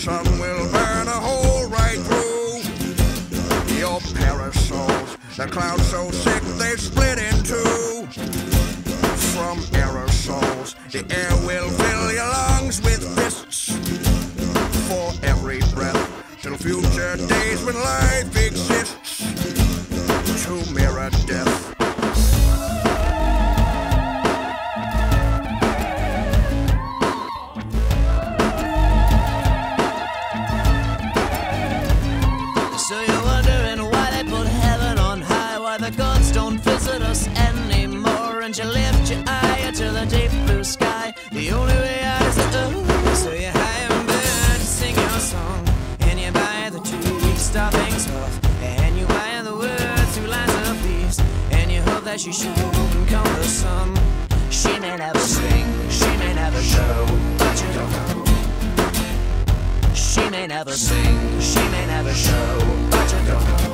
sun will burn a hole right through your parasols. The clouds so thick they split in two. From aerosols, the air will fill your lungs with fists. For every breath, till future days when life exists. To mirror death. Don't us anymore, and you lift your eye to the deep blue sky. The only way out is the oh. So you hire a bird to sing your song, and you buy the tree to start things off, and you buy the words two lines of peace, and you hope that she shouldn't come the sun. She may never sing, she may never show, but you don't know. She may never sing, she may never show, but you don't know.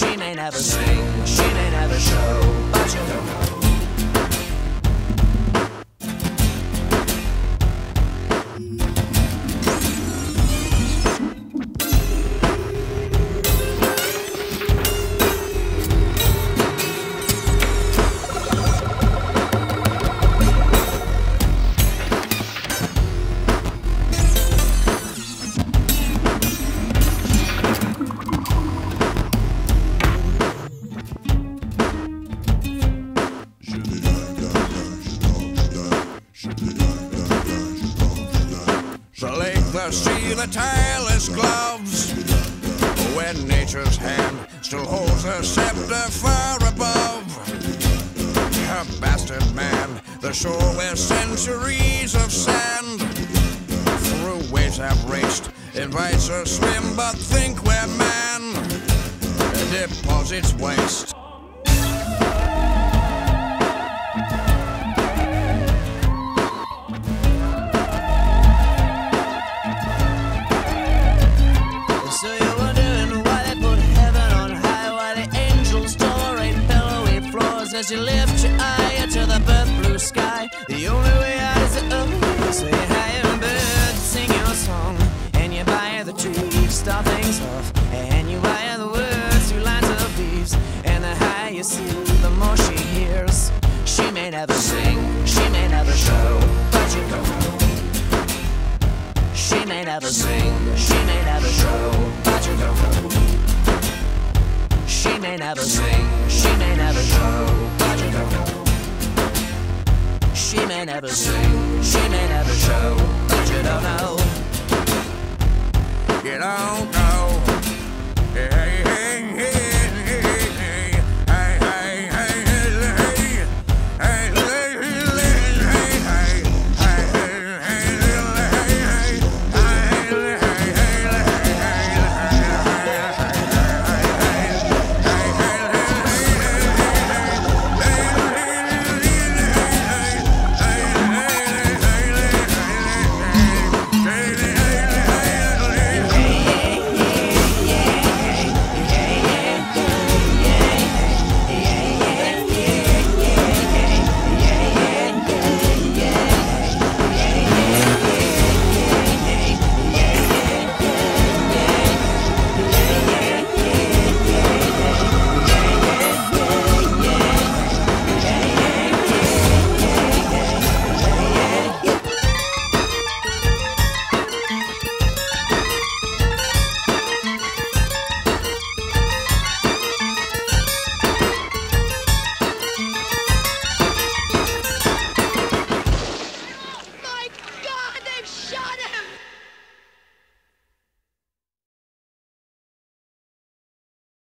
She may never sing, she may never show, but you don't know. The sea, the tireless gloves. When nature's hand still holds her scepter far above. Her bastard man, the shore where centuries of sand through waves have raced, invites her swim, but think where man deposits waste. As you lift your eye to the birth blue sky. The only way out is the oh. So you hire a bird to sing your song, and you buy the tree to start things off, and you buy the words two lines of leaves, and the higher you see, the more she hears. She may never sing, she may never show, but you don't know. She may never sing, she may never show, but you don't know. She may never sing, she may may never sing, she may never show, but you don't know.